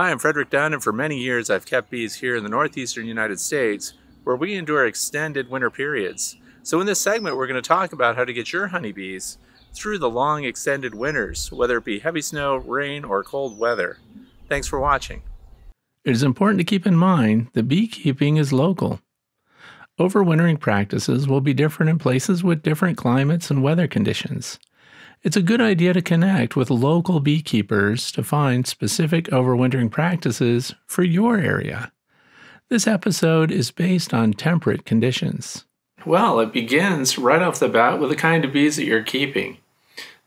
Hi, I'm Frederick Dunn, and for many years I've kept bees here in the northeastern United States where we endure extended winter periods. So in this segment, we're going to talk about how to get your honeybees through the long extended winters, whether it be heavy snow, rain, or cold weather. Thanks for watching. It is important to keep in mind that beekeeping is local. Overwintering practices will be different in places with different climates and weather conditions. It's a good idea to connect with local beekeepers to find specific overwintering practices for your area. This episode is based on temperate conditions. Well, it begins right off the bat with the kind of bees that you're keeping.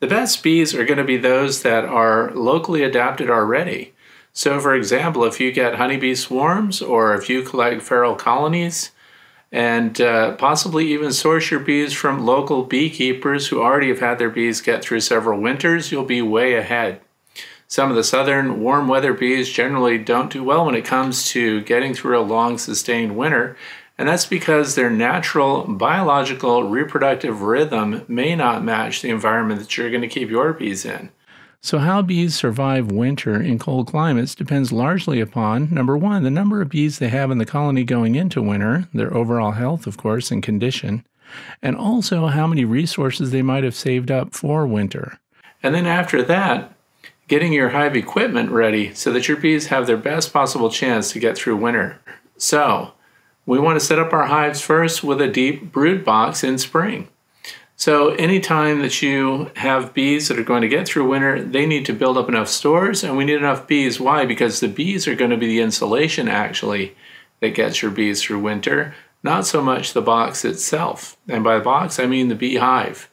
The best bees are going to be those that are locally adapted already. So, for example, if you get honeybee swarms or if you collect feral colonies, and uh, possibly even source your bees from local beekeepers who already have had their bees get through several winters, you'll be way ahead. Some of the southern warm weather bees generally don't do well when it comes to getting through a long sustained winter, and that's because their natural biological reproductive rhythm may not match the environment that you're going to keep your bees in. So, how bees survive winter in cold climates depends largely upon number one, the number of bees they have in the colony going into winter, their overall health, of course, and condition, and also how many resources they might have saved up for winter. And then after that, getting your hive equipment ready so that your bees have their best possible chance to get through winter. So, we want to set up our hives first with a deep brood box in spring. So, anytime that you have bees that are going to get through winter, they need to build up enough stores, and we need enough bees. Why? Because the bees are going to be the insulation actually that gets your bees through winter, not so much the box itself. And by the box, I mean the beehive.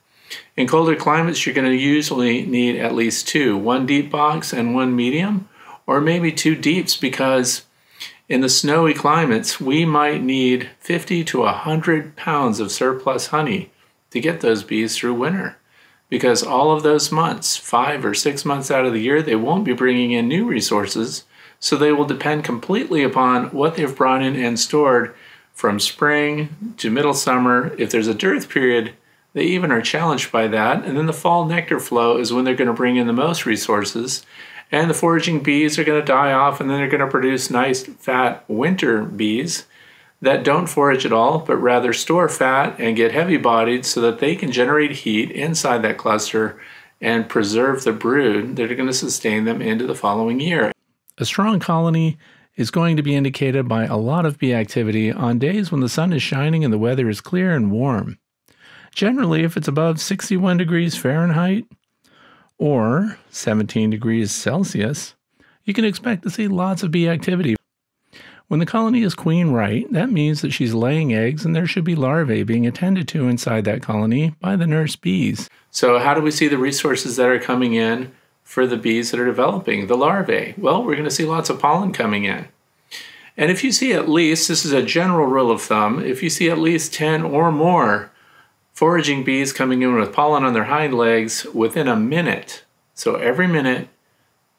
In colder climates, you're going to usually need at least two one deep box and one medium, or maybe two deeps because in the snowy climates, we might need 50 to 100 pounds of surplus honey to get those bees through winter. Because all of those months, five or six months out of the year, they won't be bringing in new resources, so they will depend completely upon what they've brought in and stored from spring to middle summer. If there's a dearth period, they even are challenged by that. And then the fall nectar flow is when they're going to bring in the most resources. And the foraging bees are going to die off, and then they're going to produce nice, fat winter bees that don't forage at all, but rather store fat and get heavy bodied so that they can generate heat inside that cluster and preserve the brood that are going to sustain them into the following year. A strong colony is going to be indicated by a lot of bee activity on days when the sun is shining and the weather is clear and warm. Generally, if it's above 61 degrees Fahrenheit or 17 degrees Celsius, you can expect to see lots of bee activity. When the colony is queen right, that means that she's laying eggs and there should be larvae being attended to inside that colony by the nurse bees. So, how do we see the resources that are coming in for the bees that are developing? The larvae. Well, we're going to see lots of pollen coming in. And if you see at least, this is a general rule of thumb, if you see at least 10 or more foraging bees coming in with pollen on their hind legs within a minute, so every minute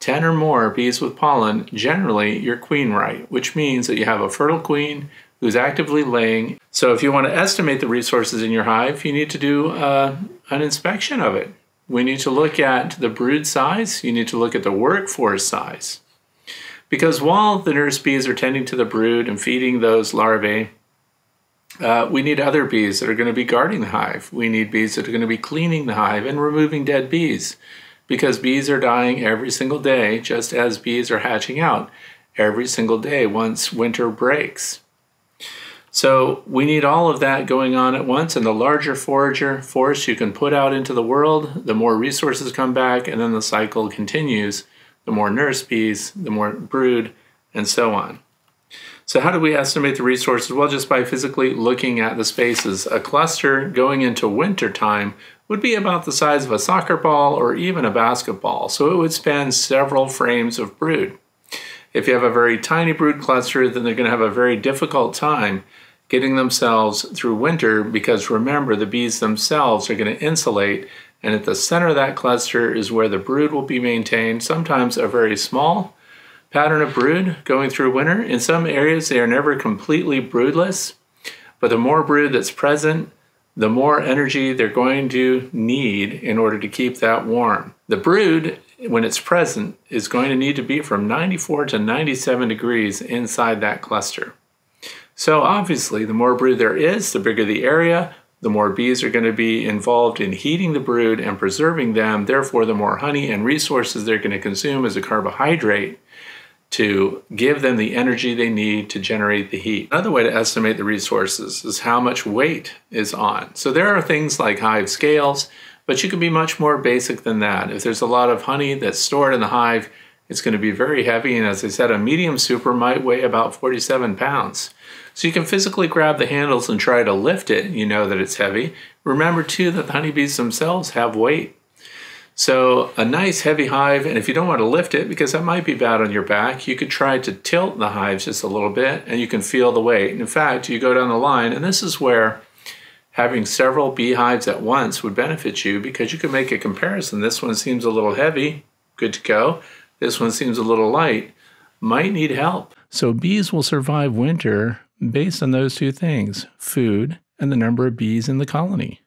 10 or more bees with pollen, generally you're queen right, which means that you have a fertile queen who's actively laying. So if you want to estimate the resources in your hive, you need to do uh, an inspection of it. We need to look at the brood size, you need to look at the workforce size. Because while the nurse bees are tending to the brood and feeding those larvae, uh, we need other bees that are going to be guarding the hive. We need bees that are going to be cleaning the hive and removing dead bees because bees are dying every single day, just as bees are hatching out every single day once winter breaks. So we need all of that going on at once, and the larger forager force you can put out into the world, the more resources come back, and then the cycle continues. The more nurse bees, the more brood, and so on. So how do we estimate the resources? Well, just by physically looking at the spaces. A cluster going into winter time would be about the size of a soccer ball or even a basketball, so it would span several frames of brood. If you have a very tiny brood cluster, then they're going to have a very difficult time getting themselves through winter because remember, the bees themselves are going to insulate, and at the center of that cluster is where the brood will be maintained, sometimes a very small pattern of brood going through winter. In some areas, they are never completely broodless, but the more brood that's present, the more energy they're going to need in order to keep that warm. The brood when it's present, is going to need to be from 94 to 97 degrees inside that cluster. So obviously, the more brood there is, the bigger the area, the more bees are going to be involved in heating the brood and preserving them. Therefore, the more honey and resources they're going to consume as a carbohydrate to give them the energy they need to generate the heat. Another way to estimate the resources is how much weight is on. So there are things like hive scales, but you can be much more basic than that. If there's a lot of honey that's stored in the hive, it's going to be very heavy. And as I said, a medium super might weigh about 47 pounds. So you can physically grab the handles and try to lift it. You know that it's heavy. Remember too that the honeybees themselves have weight. So a nice heavy hive, and if you don't want to lift it because that might be bad on your back, you could try to tilt the hives just a little bit and you can feel the weight. And in fact, you go down the line, and this is where having several beehives at once would benefit you because you can make a comparison. This one seems a little heavy, good to go. This one seems a little light, might need help. So bees will survive winter based on those two things food and the number of bees in the colony.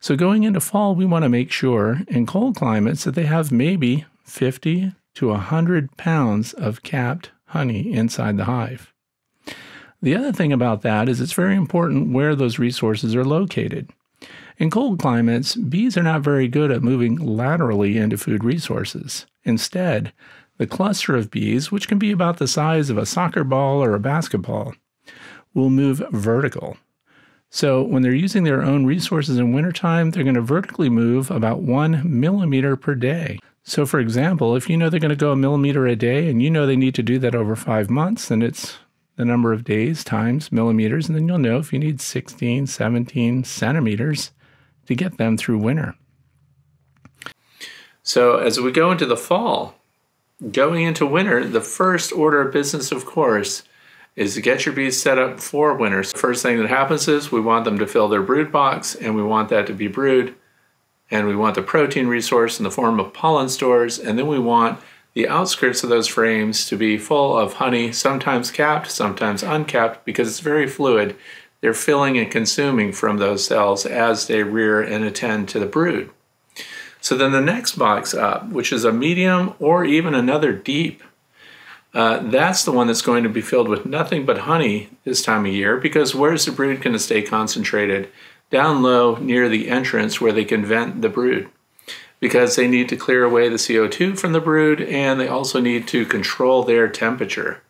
So, going into fall, we want to make sure in cold climates that they have maybe 50 to 100 pounds of capped honey inside the hive. The other thing about that is it's very important where those resources are located. In cold climates, bees are not very good at moving laterally into food resources. Instead, the cluster of bees, which can be about the size of a soccer ball or a basketball, will move vertical. So when they're using their own resources in wintertime, they're going to vertically move about one millimeter per day. So, for example, if you know they're going to go a millimeter a day and you know they need to do that over five months, then it's the number of days times millimeters, and then you'll know if you need 16, 17 centimeters to get them through winter. So, as we go into the fall, going into winter, the first order of business, of course, is to get your bees set up for winter. So first thing that happens is we want them to fill their brood box and we want that to be brood and we want the protein resource in the form of pollen stores and then we want the outskirts of those frames to be full of honey, sometimes capped, sometimes uncapped because it's very fluid. They're filling and consuming from those cells as they rear and attend to the brood. So then the next box up, which is a medium or even another deep uh, that's the one that's going to be filled with nothing but honey this time of year because where's the brood going to stay concentrated? Down low near the entrance where they can vent the brood because they need to clear away the CO2 from the brood and they also need to control their temperature.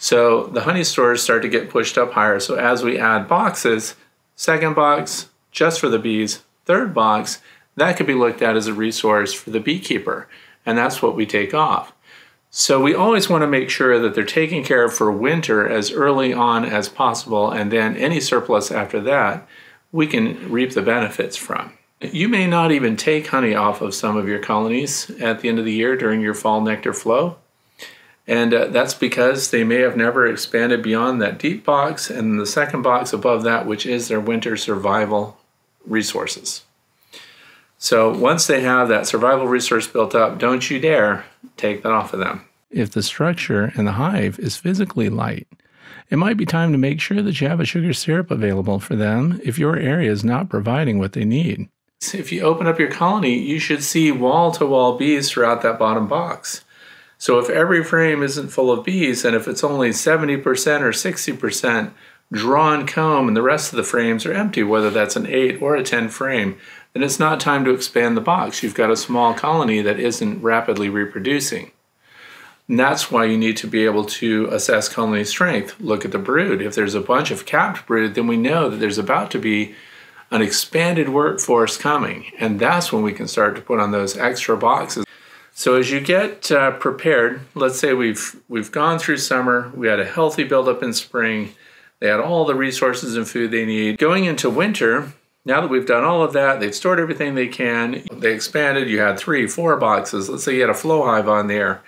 So the honey stores start to get pushed up higher. So as we add boxes, second box just for the bees, third box, that could be looked at as a resource for the beekeeper. And that's what we take off. So we always want to make sure that they're taken care of for winter as early on as possible, and then any surplus after that, we can reap the benefits from. You may not even take honey off of some of your colonies at the end of the year during your fall nectar flow. And uh, that's because they may have never expanded beyond that deep box and the second box above that, which is their winter survival resources. So once they have that survival resource built up, don't you dare take that off of them. If the structure in the hive is physically light, it might be time to make sure that you have a sugar syrup available for them if your area is not providing what they need. If you open up your colony, you should see wall to wall bees throughout that bottom box. So if every frame isn't full of bees, and if it's only 70% or 60% drawn comb and the rest of the frames are empty, whether that's an 8 or a 10 frame, then it's not time to expand the box. You've got a small colony that isn't rapidly reproducing. And that's why you need to be able to assess colony strength. Look at the brood. If there's a bunch of capped brood, then we know that there's about to be an expanded workforce coming. And that's when we can start to put on those extra boxes. So as you get uh, prepared, let's say we've we've gone through summer, we had a healthy buildup in spring, they had all the resources and food they need. Going into winter, now that we've done all of that, they've stored everything they can, they expanded, you had three, four boxes. Let's say you had a flow hive on there.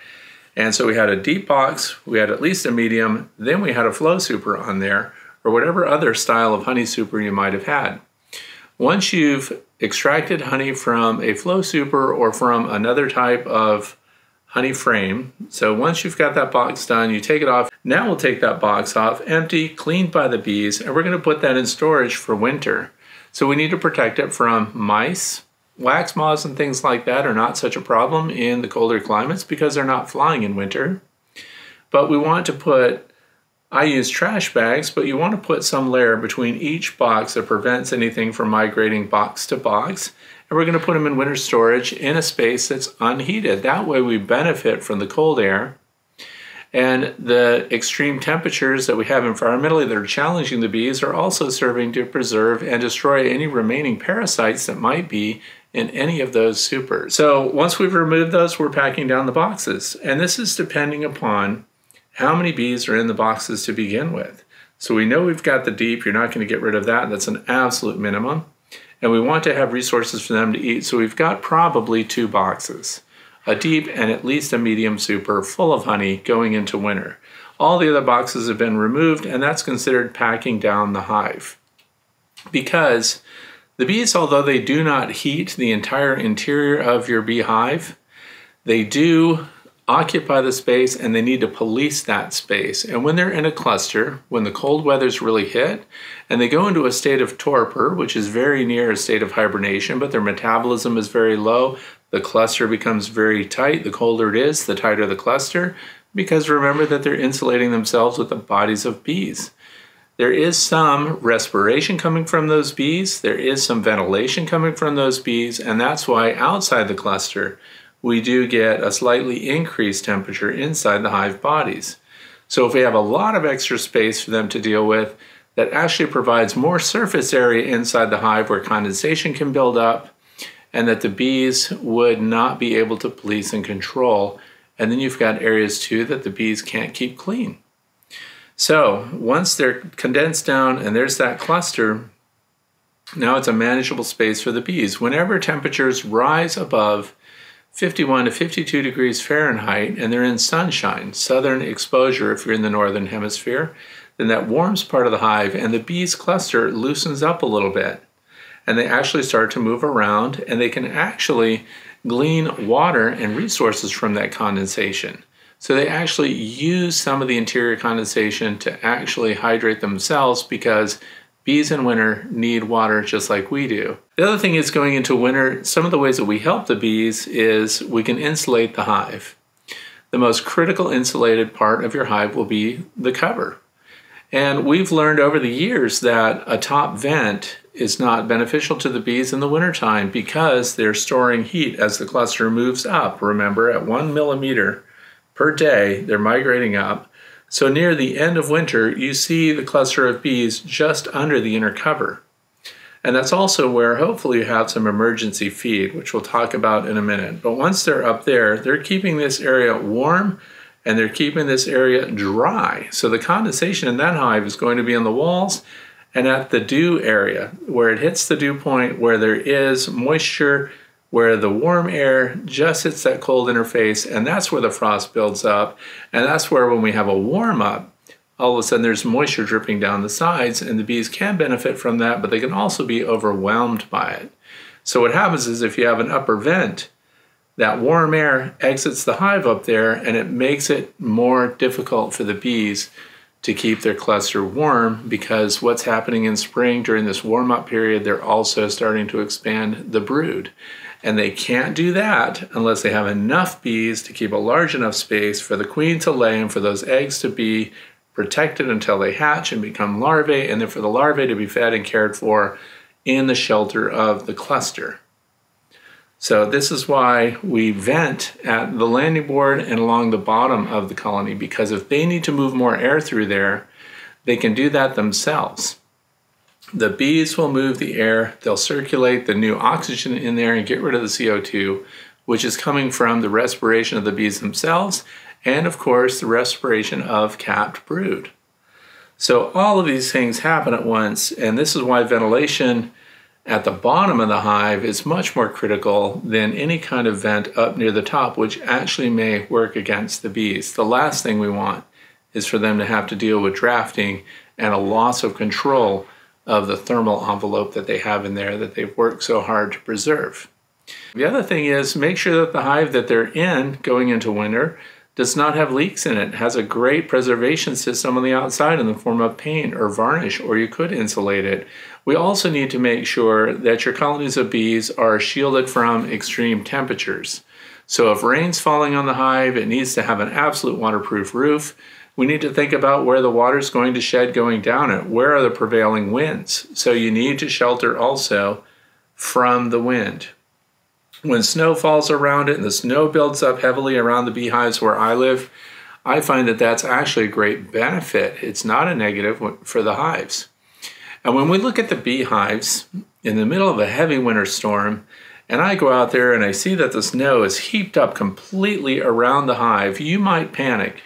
And so we had a deep box, we had at least a medium, then we had a flow super on there, or whatever other style of honey super you might have had. Once you've extracted honey from a flow super or from another type of honey frame, so once you've got that box done, you take it off. Now we'll take that box off, empty, cleaned by the bees, and we're going to put that in storage for winter. So we need to protect it from mice wax moths and things like that are not such a problem in the colder climates because they're not flying in winter. But we want to put, I use trash bags, but you want to put some layer between each box that prevents anything from migrating box to box. And we're going to put them in winter storage in a space that's unheated. That way we benefit from the cold air and the extreme temperatures that we have environmentally that are challenging the bees are also serving to preserve and destroy any remaining parasites that might be in any of those supers. So once we've removed those, we're packing down the boxes. And this is depending upon how many bees are in the boxes to begin with. So we know we've got the deep, you're not going to get rid of that. That's an absolute minimum. And we want to have resources for them to eat. So we've got probably two boxes a deep and at least a medium super full of honey going into winter. All the other boxes have been removed, and that's considered packing down the hive. Because the bees, although they do not heat the entire interior of your beehive, they do occupy the space and they need to police that space. And when they're in a cluster, when the cold weather's really hit, and they go into a state of torpor, which is very near a state of hibernation, but their metabolism is very low, the cluster becomes very tight. The colder it is, the tighter the cluster, because remember that they're insulating themselves with the bodies of bees. There is some respiration coming from those bees, there is some ventilation coming from those bees, and that's why outside the cluster we do get a slightly increased temperature inside the hive bodies. So if we have a lot of extra space for them to deal with, that actually provides more surface area inside the hive where condensation can build up, and that the bees would not be able to police and control. And then you've got areas too that the bees can't keep clean. So once they're condensed down and there's that cluster, now it's a manageable space for the bees. Whenever temperatures rise above 51 to 52 degrees Fahrenheit and they're in sunshine, southern exposure if you're in the northern hemisphere, then that warms part of the hive and the bees cluster loosens up a little bit and they actually start to move around and they can actually glean water and resources from that condensation. So they actually use some of the interior condensation to actually hydrate themselves because bees in winter need water just like we do. The other thing is going into winter, some of the ways that we help the bees is we can insulate the hive. The most critical insulated part of your hive will be the cover. And we've learned over the years that a top vent is not beneficial to the bees in the wintertime because they're storing heat as the cluster moves up. Remember, at one millimeter per day, they're migrating up. So near the end of winter, you see the cluster of bees just under the inner cover. And that's also where hopefully you have some emergency feed, which we'll talk about in a minute. But once they're up there, they're keeping this area warm and they're keeping this area dry. So the condensation in that hive is going to be on the walls and at the dew area where it hits the dew point where there is moisture where the warm air just hits that cold interface and that's where the frost builds up and that's where when we have a warm up all of a sudden there's moisture dripping down the sides and the bees can benefit from that but they can also be overwhelmed by it so what happens is if you have an upper vent that warm air exits the hive up there and it makes it more difficult for the bees to keep their cluster warm because what's happening in spring during this warm up period, they're also starting to expand the brood. And they can't do that unless they have enough bees to keep a large enough space for the queen to lay and for those eggs to be protected until they hatch and become larvae, and then for the larvae to be fed and cared for in the shelter of the cluster. So this is why we vent at the landing board and along the bottom of the colony because if they need to move more air through there, they can do that themselves. The bees will move the air, they'll circulate the new oxygen in there and get rid of the CO2, which is coming from the respiration of the bees themselves and of course the respiration of capped brood. So all of these things happen at once and this is why ventilation at the bottom of the hive is much more critical than any kind of vent up near the top, which actually may work against the bees. The last thing we want is for them to have to deal with drafting and a loss of control of the thermal envelope that they have in there that they've worked so hard to preserve. The other thing is make sure that the hive that they're in going into winter, does not have leaks in it, has a great preservation system on the outside in the form of paint or varnish, or you could insulate it. We also need to make sure that your colonies of bees are shielded from extreme temperatures. So if rain's falling on the hive, it needs to have an absolute waterproof roof. We need to think about where the water is going to shed going down it. Where are the prevailing winds? So you need to shelter also from the wind. When snow falls around it and the snow builds up heavily around the beehives where I live, I find that that's actually a great benefit. It's not a negative for the hives. And when we look at the beehives in the middle of a heavy winter storm, and I go out there and I see that the snow is heaped up completely around the hive, you might panic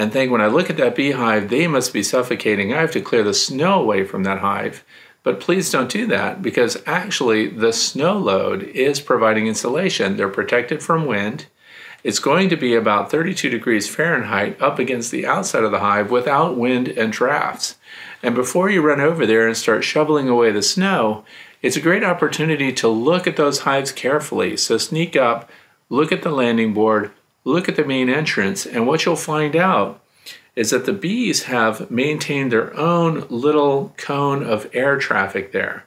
and think when I look at that beehive, they must be suffocating. I have to clear the snow away from that hive. But please don't do that because actually the snow load is providing insulation. They're protected from wind. It's going to be about 32 degrees Fahrenheit up against the outside of the hive without wind and drafts. And before you run over there and start shoveling away the snow, it's a great opportunity to look at those hives carefully. So sneak up, look at the landing board, look at the main entrance, and what you'll find out is that the bees have maintained their own little cone of air traffic there.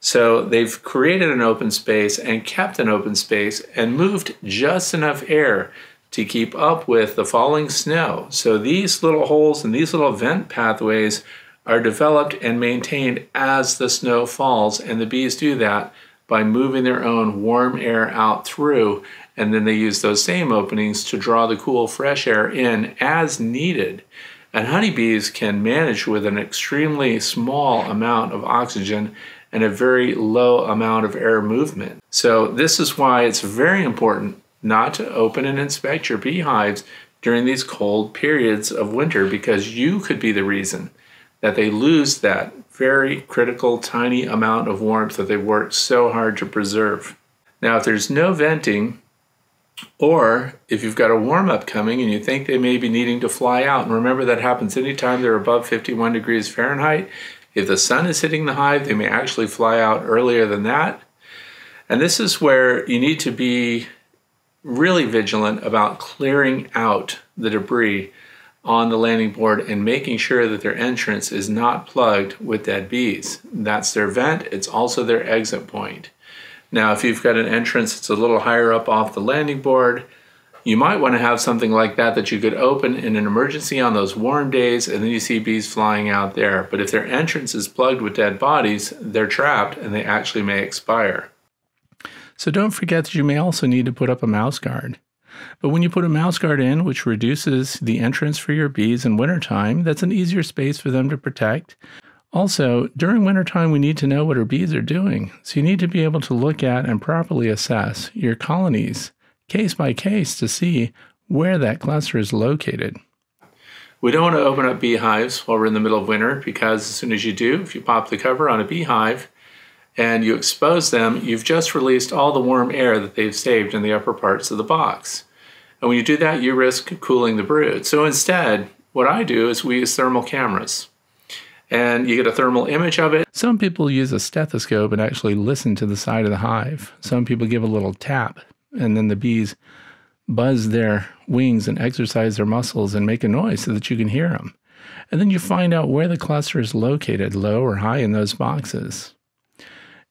So they've created an open space and kept an open space and moved just enough air to keep up with the falling snow. So these little holes and these little vent pathways are developed and maintained as the snow falls, and the bees do that by moving their own warm air out through and then they use those same openings to draw the cool fresh air in as needed. And honeybees can manage with an extremely small amount of oxygen and a very low amount of air movement. So, this is why it's very important not to open and inspect your beehives during these cold periods of winter because you could be the reason that they lose that very critical tiny amount of warmth that they worked so hard to preserve. Now, if there's no venting, or if you've got a warm up coming and you think they may be needing to fly out, and remember that happens anytime they're above 51 degrees Fahrenheit. If the sun is hitting the hive, they may actually fly out earlier than that. And this is where you need to be really vigilant about clearing out the debris on the landing board and making sure that their entrance is not plugged with dead bees. That's their vent, it's also their exit point. Now, if you've got an entrance that's a little higher up off the landing board, you might want to have something like that that you could open in an emergency on those warm days, and then you see bees flying out there. But if their entrance is plugged with dead bodies, they're trapped and they actually may expire. So don't forget that you may also need to put up a mouse guard. But when you put a mouse guard in, which reduces the entrance for your bees in wintertime, that's an easier space for them to protect. Also, during wintertime, we need to know what our bees are doing. So you need to be able to look at and properly assess your colonies case by case to see where that cluster is located. We don't want to open up beehives while we're in the middle of winter because as soon as you do, if you pop the cover on a beehive and you expose them, you've just released all the warm air that they've saved in the upper parts of the box. And when you do that, you risk cooling the brood. So instead, what I do is we use thermal cameras and you get a thermal image of it. Some people use a stethoscope and actually listen to the side of the hive. Some people give a little tap, and then the bees buzz their wings and exercise their muscles and make a noise so that you can hear them. And then you find out where the cluster is located, low or high in those boxes.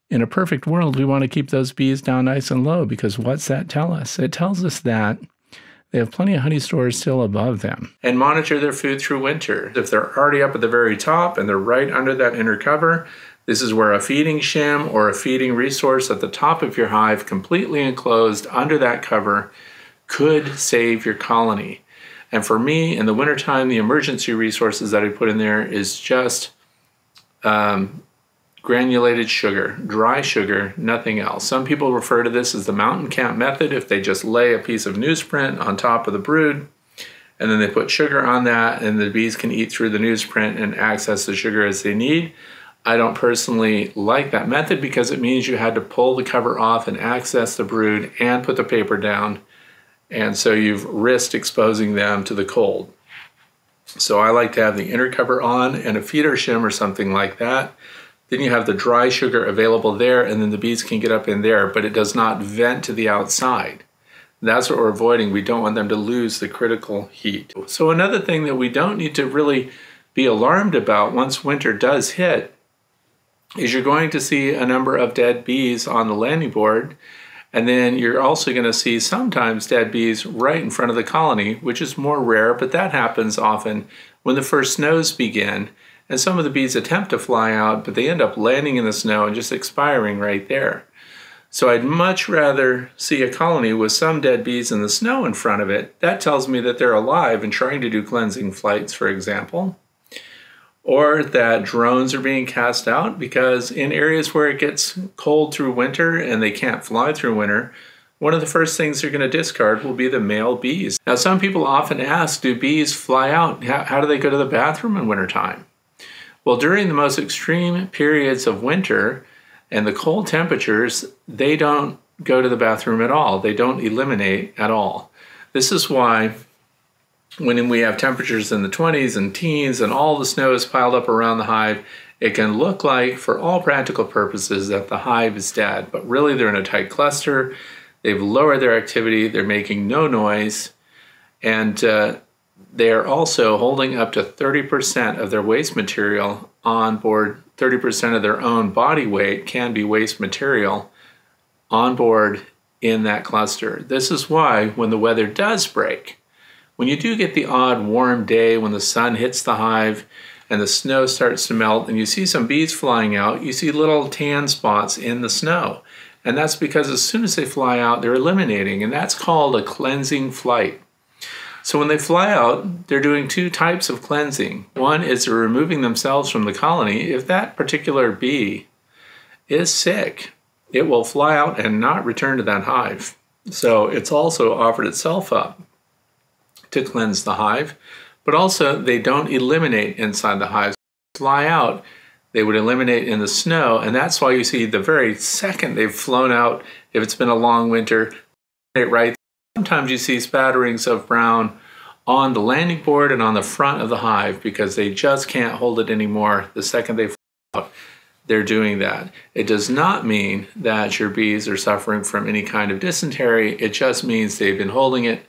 In a perfect world, we want to keep those bees down nice and low because what's that tell us? It tells us that they have plenty of honey stores still above them. And monitor their food through winter. If they're already up at the very top and they're right under that inner cover, this is where a feeding shim or a feeding resource at the top of your hive, completely enclosed under that cover, could save your colony. And for me, in the wintertime, the emergency resources that I put in there is just um, granulated sugar, dry sugar, nothing else. Some people refer to this as the mountain camp method if they just lay a piece of newsprint on top of the brood and then they put sugar on that and the bees can eat through the newsprint and access the sugar as they need. I don't personally like that method because it means you had to pull the cover off and access the brood and put the paper down. And so you've risked exposing them to the cold. So I like to have the inner cover on and a feeder shim or something like that. Then you have the dry sugar available there, and then the bees can get up in there, but it does not vent to the outside. That's what we're avoiding. We don't want them to lose the critical heat. So, another thing that we don't need to really be alarmed about once winter does hit is you're going to see a number of dead bees on the landing board. And then you're also going to see sometimes dead bees right in front of the colony, which is more rare, but that happens often when the first snows begin. And some of the bees attempt to fly out, but they end up landing in the snow and just expiring right there. So I'd much rather see a colony with some dead bees in the snow in front of it. That tells me that they're alive and trying to do cleansing flights, for example. Or that drones are being cast out because in areas where it gets cold through winter and they can't fly through winter, one of the first things they're going to discard will be the male bees. Now, some people often ask, do bees fly out? How, do they go to the bathroom in wintertime? Well, during the most extreme periods of winter, and the cold temperatures, they don't go to the bathroom at all. They don't eliminate at all. This is why when we have temperatures in the 20s and teens and all the snow is piled up around the hive, it can look like, for all practical purposes, that the hive is dead. But really, they're in a tight cluster. They've lowered their activity. They're making no noise. And uh, they are also holding up to 30% of their waste material on board 30% of their own body weight can be waste material on board in that cluster. This is why when the weather does break, when you do get the odd warm day when the sun hits the hive and the snow starts to melt and you see some bees flying out, you see little tan spots in the snow. And that's because as soon as they fly out, they're eliminating, and that's called a cleansing flight. So when they fly out, they're doing two types of cleansing. One is they're removing themselves from the colony. If that particular bee is sick, it will fly out and not return to that hive. So it's also offered itself up to cleanse the hive, but also they don't eliminate inside the hive. Fly out, they would eliminate in the snow, and that's why you see the very second they've flown out, if it's been a long winter, it right Sometimes you see spatterings of brown on the landing board and on the front of the hive because they just can't hold it anymore. The second they fly out, they're doing that. It does not mean that your bees are suffering from any kind of dysentery. It just means they've been holding it